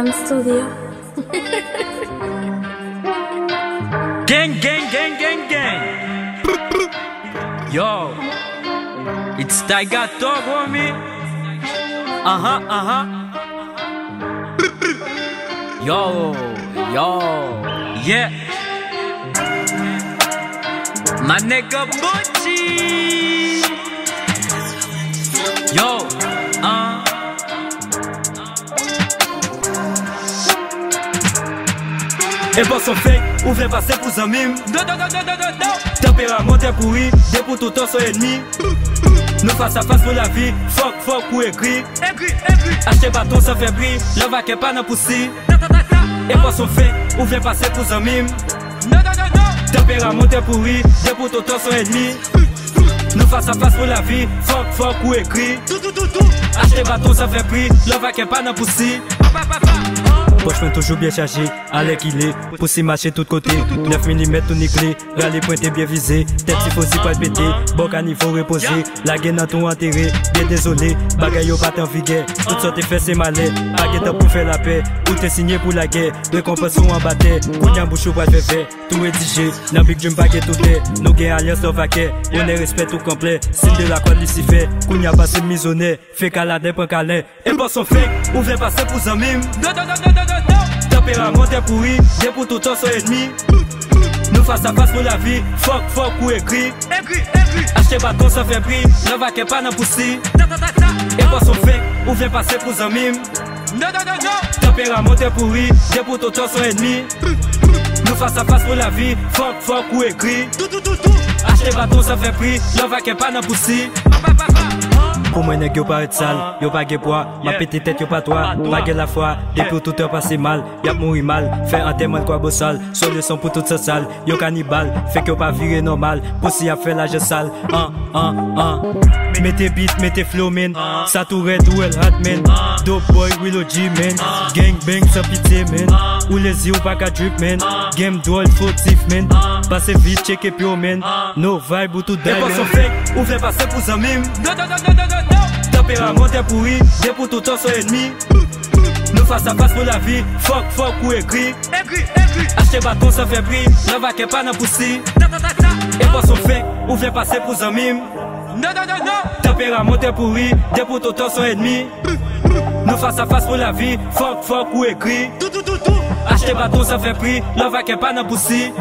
Home Studio. Gang, gang, gang, gang, gang. Yo, it's Tiger Dog, homie. Uh huh, uh huh. Yo, yo, yeah. My nigga Butchie. E pas son fake, ou vle pase pou zanmim No, no, no, no, no, no, no. Temperament te pourri, de pou tout an son ennemi Nou face à face pour la vie, fuck, fuck ou écrit Écrit, écrit. Acheter bâton sans faire bris, l'en va pas nan poussi Ta, ta, ta, ta. E pas son fake, ou vle pase pou zanmim No, no, no, no. Temperament te pourri, de pou tout an son ennemi Nou face à face pour la vie, fuck, fuck ou écrit Tout, tout, tout, tout. Acheter bâton sans faire bris, l'en va pas nan poussi pa. Poche men toujou bien chargé, ale ki le Poussi mache tout kote, 9 mm tout nikle Rale pointe bien visé, tête si fosi pas pété Bok an reposer, la gen nan ton enterré. Bien vigueur. Tout sorte fait c'est malais, bagay tan pou faire la paix. Ou te signé pour la guerre, récompense ou en bataille. Kounyan bouchou pral fait, tout rédigé Nan big drum bagay tout est, nou gen no vaquet. On est respect tout complet, signe de la de Lucifer. Kounyan passe misonné, fait calade pren câlin Et pas son pour zanmim No, no, no, no, no, Tempérament est pourri, bien pour tout temps son ennemi. Nous face à face pour la vie, fuck, fuck ou écrit. Écrit. Acheter bâton sans faire prix, n'en va pas nan poussi. Et pas son fake, ou vient passer pour zanmim. No, no. Tempérament est pourri, bien pour tout temps son ennemi. Nous face à face pour la vie, fuck, fuck ou écrit. Tout, tout, tout, tout. Acheter bâton sans faire prix, n'en va pas nan poussi. Pa. Pour moi, nèg yo paraît sale, yo pas poids, ma petite tête yo pas toi, pas la foi, depuis tout heure passé mal, y'a mouri mal, fait un témoin quoi beau sale, solution pour toute sa salle, yo cannibale, fait que yo pas viré normal, pour si a fait l'âge sale, hein, hein, hein. Mettez beat, mettez flow man, ça tout red ou el hat man, dope boy Willow G man, gang bang sans pitié man, ou les yeux pas qu'à drip man, game drôle fautif man, passez vite, check et pure man, no vibe ou tout die man. son fake, ou fait passer pour zamim, No, no, no, no, no, no, no. Tempérament est pourri, bien pour tout temps son ennemi. Nous face à face pour la vie, fuck, fuck ou écrit. Écrit, écrit. Acheter bâton sans faire prix, n'en va pas nan poussi. Et pas son fake, ou vient passer pour zamim. No, no, no, no. Tempérament est pourri, bien pour tout temps son ennemi. Nous face à face pour la vie, fuck, fuck ou écrit. Tout, tout, tout, tout. Ache baton sa fe pri, love a ke pa nan pousi